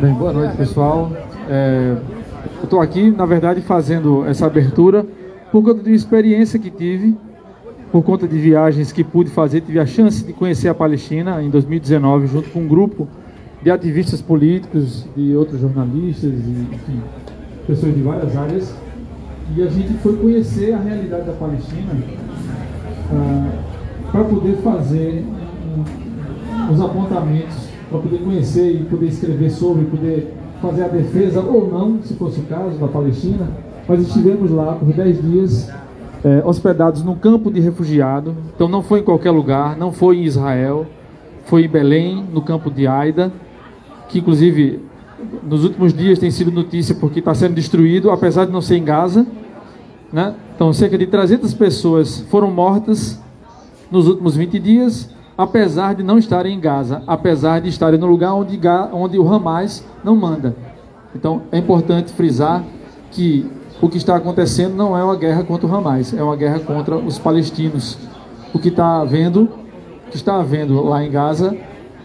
Bem, boa noite pessoal. É, eu estou aqui, na verdade, fazendo essa abertura por conta de uma experiência que tive, por conta de viagens que pude fazer, tive a chance de conhecer a Palestina em 2019 junto com um grupo de ativistas políticos, de outros jornalistas, e, enfim, pessoas de várias áreas. E a gente foi conhecer a realidade da Palestina ah, para poder fazer um, apontamentos, para poder conhecer e poder escrever sobre, poder fazer a defesa ou não, se fosse o caso, da Palestina. Mas estivemos lá por 10 dias, eh, hospedados no campo de refugiado. Então não foi em qualquer lugar, não foi em Israel, foi em Belém, no campo de Aida, que inclusive nos últimos dias tem sido notícia porque está sendo destruído, apesar de não ser em Gaza. Né? Então, cerca de 300 pessoas foram mortas nos últimos 20 dias, apesar de não estarem em Gaza, apesar de estarem no lugar onde, onde o Hamas não manda. Então, é importante frisar que o que está acontecendo não é uma guerra contra o Hamas, é uma guerra contra os palestinos. O que está havendo, que está havendo lá em Gaza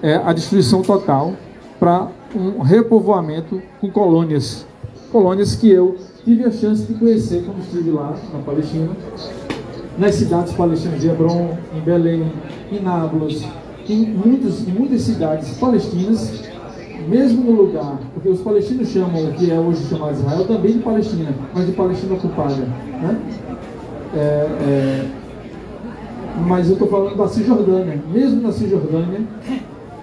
é a destruição total para um repovoamento com colônias. Colônias que eu tive a chance de conhecer quando estive lá na Palestina, nas cidades palestinas de Hebron, em Belém, em Nápoles, em, muitas, muitas cidades palestinas, mesmo no lugar, porque os palestinos chamam o que é hoje chamado Israel também de Palestina, mas de Palestina ocupada. Né? É, é, mas eu estou falando da Cisjordânia. Mesmo na Cisjordânia,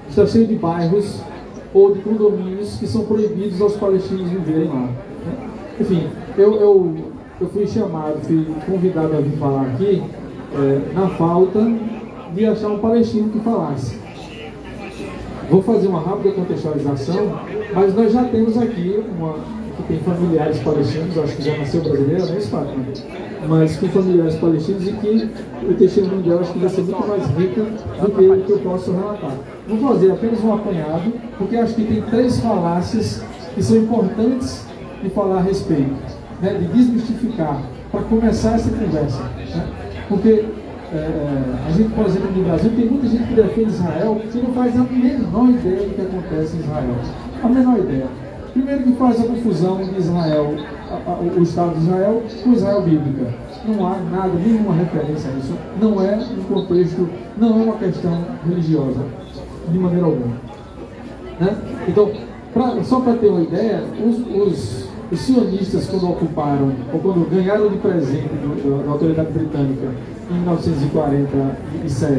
está cheio de bairros ou de condomínios que são proibidos aos palestinos viverem lá. Né? Enfim, eu, eu, eu fui chamado, fui convidado a vir falar aqui é, na falta de achar um palestino que falasse. Vou fazer uma rápida contextualização, mas nós já temos aqui uma que tem familiares palestinos, acho que já nasceu brasileira, não é isso? Mas com familiares palestinos e que o testemunho dela acho que vai ser muito mais rico do que o que eu posso relatar. Vou fazer apenas um apanhado, porque acho que tem três falácias que são importantes de falar a respeito, né, de desmistificar, para começar essa conversa. Né? Porque é, a gente, por exemplo, no Brasil, tem muita gente que defende Israel que não faz a menor ideia do que acontece em Israel. A menor ideia. Primeiro que faz a confusão de Israel, a, a, o Estado de Israel, com Israel bíblica. Não há nada, nenhuma referência a isso. Não é um contexto, não é uma questão religiosa, de maneira alguma. Né? Então, pra, só para ter uma ideia, os, os, os, sionistas, quando ocuparam, ou quando ganharam de presente da autoridade britânica em 1947,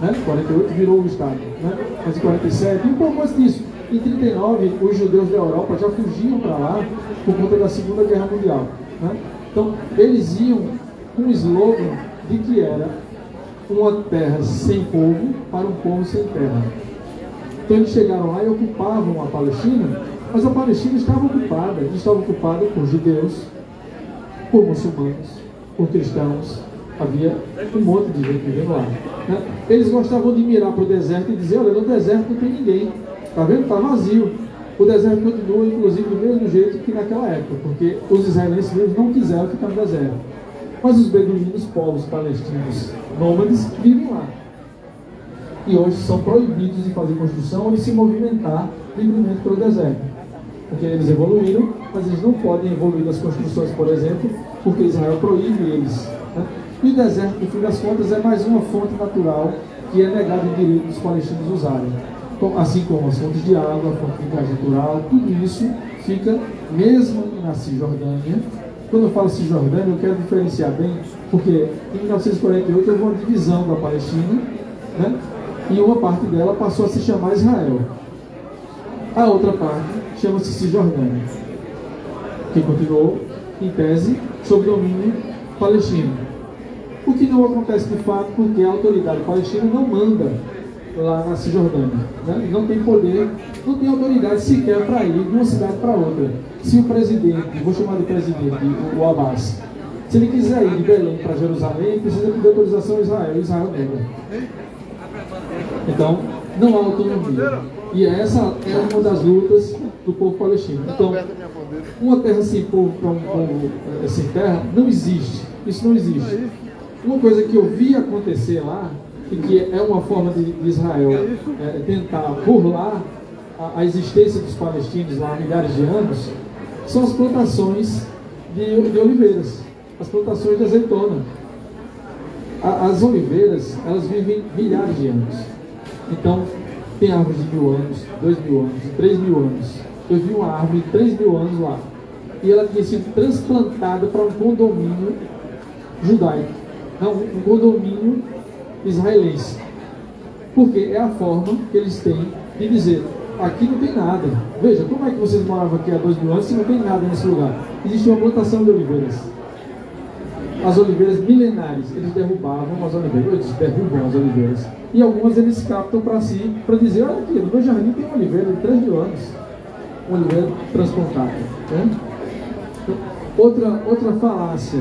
né? 48 virou o Estado, né? mas em 47, e um pouco antes disso, em 39, os judeus da Europa já fugiam para lá por conta da Segunda Guerra Mundial. Né? Então, eles iam com o slogan de que era uma terra sem povo para um povo sem terra. Então, eles chegaram lá e ocupavam a Palestina, mas a Palestina estava ocupada. Estava ocupada por judeus, por muçulmanos, por cristãos, havia um monte de gente vivendo lá. Né? Eles gostavam de mirar para o deserto e dizer: olha, no deserto não tem ninguém. Está vendo? Está vazio. O deserto continua, inclusive, do mesmo jeito que naquela época, porque os israelenses não quiseram ficar no deserto. Mas os beduínos, povos palestinos nômades, vivem lá. E hoje são proibidos de fazer construção ou de se movimentar livremente pelo deserto. Porque eles evoluíram, mas eles não podem evoluir nas construções, por exemplo, porque Israel proíbe eles. Né? E o deserto, no fim das contas, é mais uma fonte natural que é negado o direito dos palestinos usarem assim como as fontes de água, a fonte de gás natural, tudo isso fica mesmo na Cisjordânia. Quando eu falo Cisjordânia, eu quero diferenciar bem, porque em 1948 houve uma divisão da Palestina, né? e uma parte dela passou a se chamar Israel. A outra parte chama-se Cisjordânia, que continuou, em tese, sob domínio palestino. O que não acontece de fato porque a autoridade palestina não manda lá na Cisjordânia. Né? Não tem poder, não tem autoridade sequer para ir de uma cidade para outra. Se o presidente, vou chamar de presidente, o Abbas, se ele quiser ir de Belém para Jerusalém, precisa pedir autorização a Israel. Israel nega. Então, não há autonomia. E essa é uma das lutas do povo palestino. Então, uma terra sem povo para um povo eh, sem terra não existe. Isso não existe. Uma coisa que eu vi acontecer lá e que é uma forma de, Israel é, tentar burlar a, a existência dos palestinos lá há milhares de anos são as plantações de, de oliveiras, as plantações de azeitona. A, as oliveiras, elas vivem milhares de anos. Então, tem árvores de mil anos, dois mil anos, três mil anos. Eu vi uma árvore de três mil anos lá. E ela tinha sido transplantada para um condomínio judaico. Não, um condomínio israelense. Porque é a forma que eles têm de dizer, aqui não tem nada. Veja, como é que vocês moravam aqui há dois mil anos se não tem nada nesse lugar? Existe uma plantação de oliveiras. As oliveiras milenares, eles derrubavam as oliveiras, eles derrubam as oliveiras. E algumas eles captam para si, para dizer, olha aqui, no meu jardim tem uma oliveira de 3 mil anos. Uma oliveira transplantada. Né? Outra, outra falácia,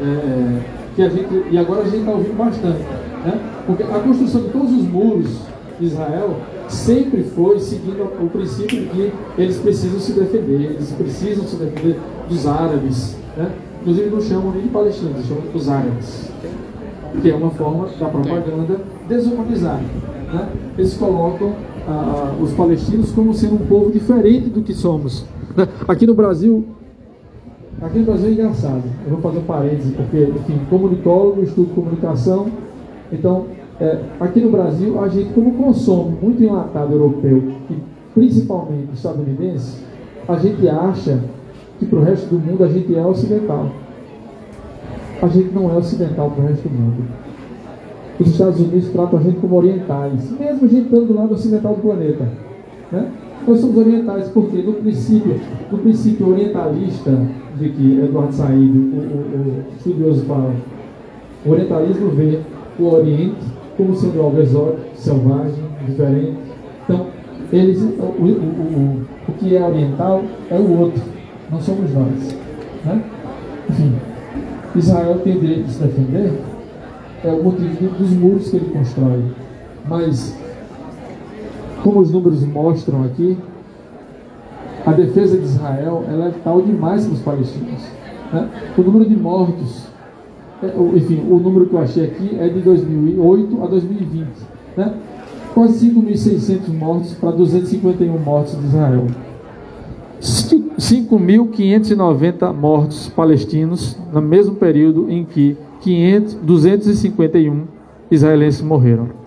é, que a gente, e agora a gente está ouvindo bastante, né? porque a construção de todos os muros de Israel sempre foi seguindo o princípio de que eles precisam se defender, eles precisam se defender dos árabes. Né? Inclusive não chamam nem de palestinos, chamam dos árabes. Que é uma forma da propaganda desumanizar. Né? Eles colocam ah, os palestinos como sendo um povo diferente do que somos. Né? Aqui no Brasil, aqui no Brasil é engraçado. Eu vou fazer um parêntese, porque, enfim, comunicólogo, estudo comunicação, então é, aqui no Brasil, a gente, como consome muito enlatado europeu e principalmente estadunidense, a gente acha que para o resto do mundo a gente é ocidental. A gente não é ocidental para o resto do mundo. Os Estados Unidos tratam a gente como orientais, mesmo a gente estando do lado ocidental do planeta. Né? Nós somos orientais porque, no princípio, no princípio orientalista, de que Eduardo Said, o, o, o estudioso fala, o orientalismo vê o Oriente como sendo algo exótico, selvagem, diferente. Então, eles, o, o, o, que é oriental é o outro, não somos nós. Né? Enfim, Israel tem direito de se defender, é o motivo dos muros que ele constrói. Mas, como os números mostram aqui, a defesa de Israel ela é tal demais para os palestinos. Né? O número de mortos é, enfim, o número que eu achei aqui é de 2008 a 2020, né? quase 5.600 mortos para 251 mortos de Israel. 5.590 mortos palestinos no mesmo período em que 500, 251 israelenses morreram.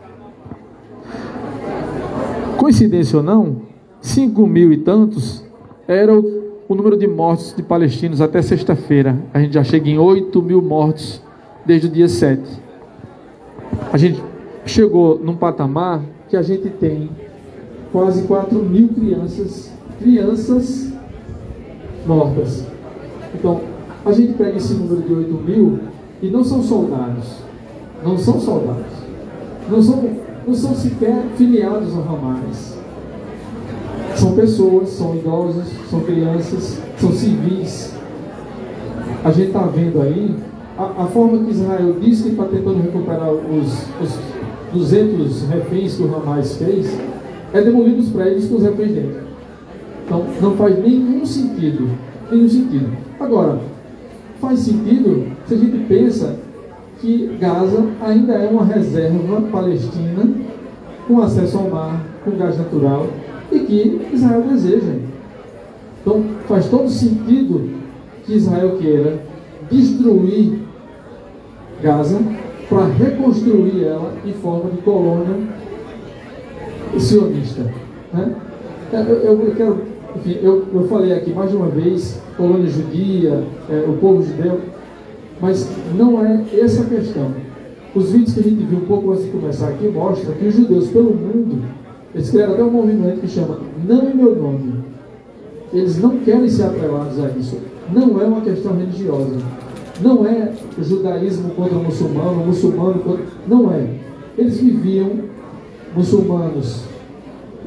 Coincidência ou não, 5 mil e tantos era o o número de mortos de palestinos até sexta-feira. A gente já chega em 8 mil mortos desde o dia 7. A gente chegou num patamar que a gente tem quase 4 mil crianças, crianças mortas. Então, a gente pega esse número de 8 mil e não são soldados. Não são soldados. Não são, não são sequer filiados a Hamas são pessoas, são idosos, são crianças, são civis. A gente está vendo aí a, a, forma que Israel diz que está tentando recuperar os, os 200 reféns que o Hamas fez, é demolir os prédios com os reféns dentro. Então, não faz nenhum sentido. Nenhum sentido. Agora, faz sentido se a gente pensa que Gaza ainda é uma reserva palestina com acesso ao mar, com gás natural, e que Israel deseja. Então faz todo sentido que Israel queira destruir Gaza para reconstruir ela em forma de colônia sionista. Né? Eu, eu, eu quero, enfim, eu, eu falei aqui mais de uma vez, colônia judia, é, o povo judeu, mas não é essa a questão. Os vídeos que a gente viu um pouco antes de começar aqui mostram que os judeus pelo mundo eles criaram até um movimento que chama Não em Meu Nome. Eles não querem ser atrelados a isso. Não é uma questão religiosa. Não é judaísmo contra muçulmano, muçulmano contra. Não é. Eles viviam, muçulmanos,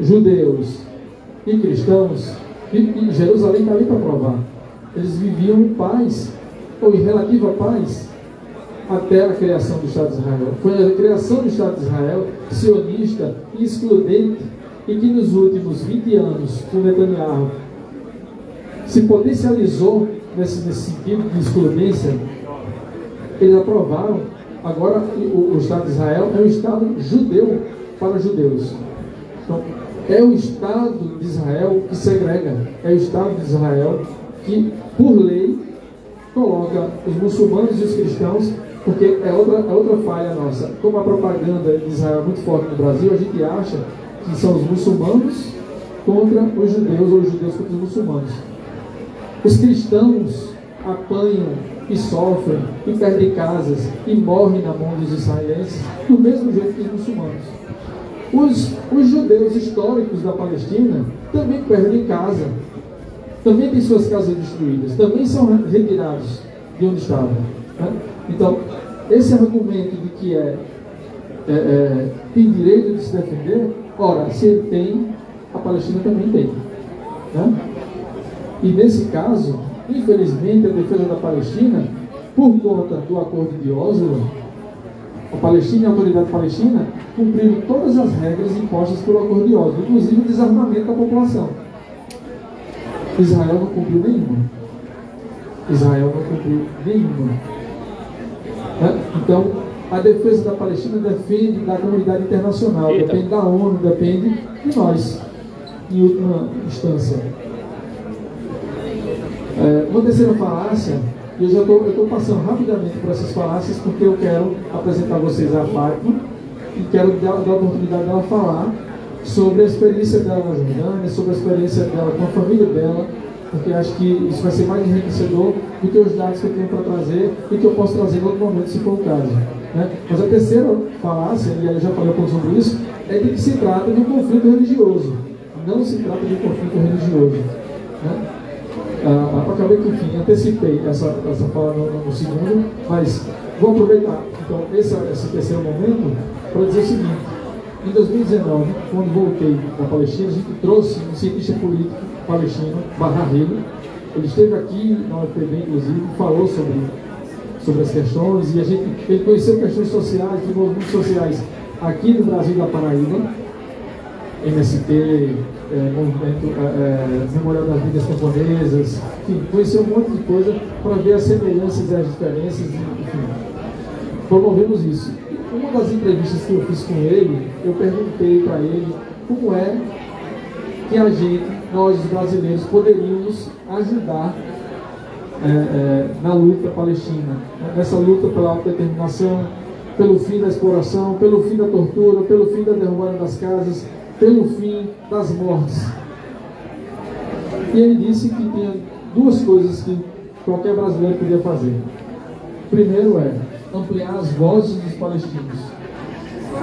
judeus e cristãos, e, e Jerusalém está ali para provar. Eles viviam em paz, ou em relativa paz, até a criação do Estado de Israel. Foi a criação do Estado de Israel, sionista e excludente, e que nos últimos 20 anos, com Netanyahu, se potencializou nesse, nesse sentido de excludência. Eles aprovaram. Agora, o, o Estado de Israel é um Estado judeu para judeus. Então, É o Estado de Israel que segrega. É o Estado de Israel que, por lei, coloca os muçulmanos e os cristãos, porque é outra, é outra falha nossa. Como a propaganda de Israel é muito forte no Brasil, a gente acha que são os muçulmanos contra os judeus ou os judeus contra os muçulmanos. Os cristãos apanham e sofrem e perdem casas e morrem na mão dos israelenses do mesmo jeito que os muçulmanos. Os, os judeus históricos da Palestina também perdem casa, também têm suas casas destruídas, também são retirados de onde estavam. Né? Então, esse argumento de que é, é, é, tem direito de se defender, ora, se ele tem, a Palestina também tem. Né? E nesse caso, infelizmente, a defesa da Palestina, por conta do acordo de Oslo, a Palestina e a autoridade palestina cumpriram todas as regras impostas pelo acordo de Oslo, inclusive o desarmamento da população. Israel não cumpriu nenhuma. Israel não cumpriu nenhuma. Né? Então, a defesa da Palestina depende da comunidade internacional, Eita. depende da ONU, depende de nós, em última instância. É, uma terceira falácia, e eu já estou passando rapidamente por essas falácias porque eu quero apresentar a vocês a Fátima e quero dar, dar a oportunidade dela falar sobre a experiência dela na Jordânia, sobre a experiência dela com a família dela, porque acho que isso vai ser mais enriquecedor do que os dados que eu tenho para trazer e que eu posso trazer em outro momento, se for o caso. Né? Mas a terceira falácia, e eu já falei um pouco sobre isso, é de que se trata de um conflito religioso. Não se trata de um conflito religioso. Né? Ah, acabei que, enfim, antecipei essa, essa fala no, no segundo, mas vou aproveitar então esse, esse terceiro momento para dizer o seguinte. Em 2019, quando voltei da Palestina, a gente trouxe um cientista político palestino, Barrarello. Ele esteve aqui na UFPB, inclusive, falou sobre, sobre as questões e a gente, ele conheceu questões sociais, de movimentos sociais aqui no Brasil da Paraíba, MST, é, movimento é, é, Memorial das Vidas Camponesas, enfim, conheceu um monte de coisa para ver as semelhanças e as diferenças, enfim, promovemos isso uma das entrevistas que eu fiz com ele, eu perguntei para ele como é que a gente, nós os brasileiros, poderíamos ajudar é, é, na luta palestina, nessa luta pela autodeterminação, pelo fim da exploração, pelo fim da tortura, pelo fim da derrubada das casas, pelo fim das mortes. E ele disse que tinha duas coisas que qualquer brasileiro podia fazer. Primeiro é ampliar as vozes dos palestinos.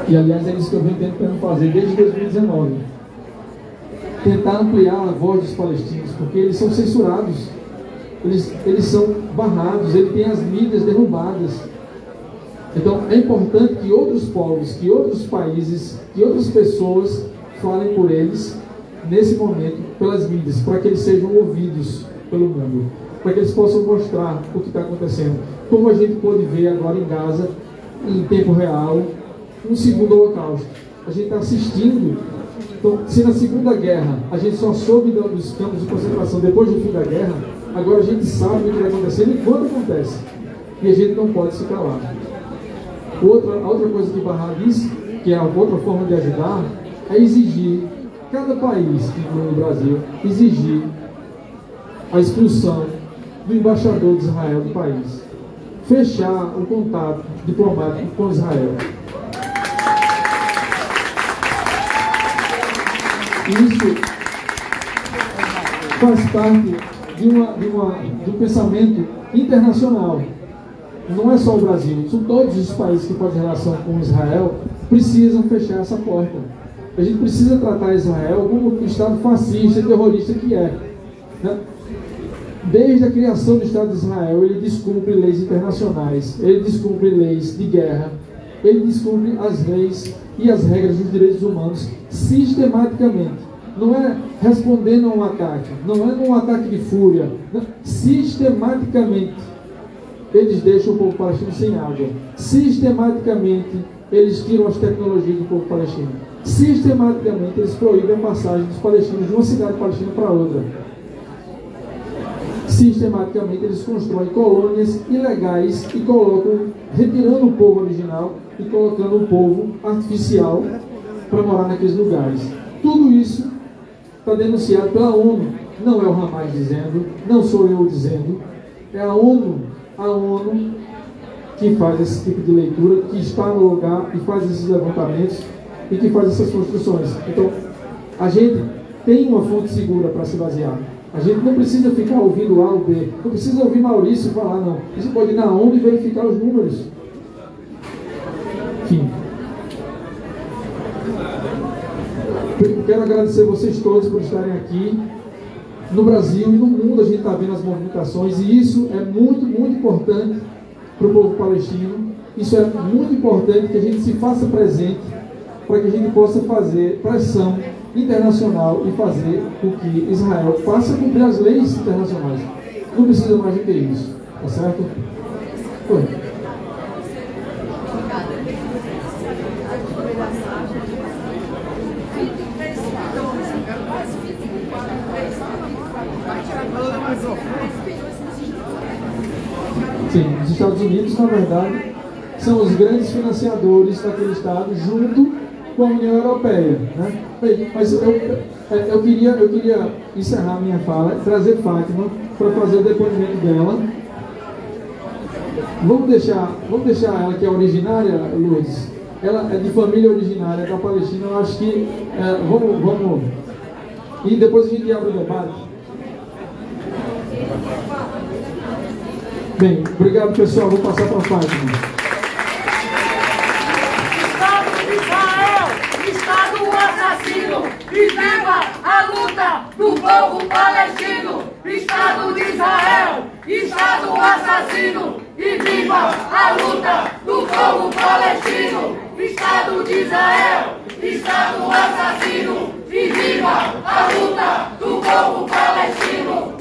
E aliás é isso que eu venho tentando fazer desde 2019. Tentar ampliar a voz dos palestinos, porque eles são censurados, eles, eles são barrados, ele tem as mídias derrubadas. Então é importante que outros povos, que outros países, que outras pessoas falem por eles nesse momento pelas mídias, para que eles sejam ouvidos pelo mundo, para que eles possam mostrar o que está acontecendo como a gente pode ver agora em Gaza, em tempo real, um segundo holocausto. A gente está assistindo. Então, se na Segunda Guerra a gente só soube dos campos de concentração depois do fim da guerra, agora a gente sabe o que está acontecendo e quando acontece. E a gente não pode se calar. Outra, outra coisa que Barra diz, que é outra forma de ajudar, é exigir, cada país, incluindo o Brasil, exigir a expulsão do embaixador de Israel do país fechar o contato diplomático com Israel. Isso faz parte de, uma, de, uma, de um pensamento internacional. Não é só o Brasil, são todos os países que fazem relação com Israel precisam fechar essa porta. A gente precisa tratar Israel como um Estado fascista e terrorista que é. Né? Desde a criação do Estado de Israel, ele descumpre leis internacionais, ele descumpre leis de guerra, ele descumpre as leis e as regras dos direitos humanos sistematicamente. Não é respondendo a um ataque, não é num ataque de fúria. Não. Sistematicamente, eles deixam o povo palestino sem água. Sistematicamente, eles tiram as tecnologias do povo palestino. Sistematicamente, eles proíbem a passagem dos palestinos de uma cidade palestina para outra sistematicamente eles constroem colônias ilegais e colocam, retirando o povo original e colocando um povo artificial para morar naqueles lugares. Tudo isso está denunciado pela ONU. Não é o Hamas dizendo, não sou eu dizendo, é a ONU, a ONU que faz esse tipo de leitura, que está no lugar e faz esses levantamentos e que faz essas construções. Então, a gente tem uma fonte segura para se basear. A gente não precisa ficar ouvindo A ou B, não precisa ouvir Maurício falar, não. Você pode ir na ONU e verificar os números. Fim. Quero agradecer vocês todos por estarem aqui. No Brasil e no mundo a gente está vendo as movimentações e isso é muito, muito importante para o povo palestino. Isso é muito importante que a gente se faça presente para que a gente possa fazer pressão internacional e fazer com que Israel faça cumprir as leis internacionais. Não precisa mais do que isso, tá certo? Foi. Sim, os Estados Unidos, na verdade, são os grandes financiadores daquele Estado junto com a União Europeia. Né? Mas eu, eu, queria, eu queria encerrar minha fala, trazer Fátima para fazer o depoimento dela. Vamos deixar, vamos deixar ela que é originária, Lourdes. Ela é de família originária da Palestina. Eu acho que é, vamos, vamos. E depois a gente abre o debate. Bem, obrigado pessoal. Vou passar para a Fátima. E viva a luta do povo palestino, Estado de Israel, Estado assassino, e viva a luta do povo palestino, Estado de Israel, Estado assassino, e viva a luta do povo palestino.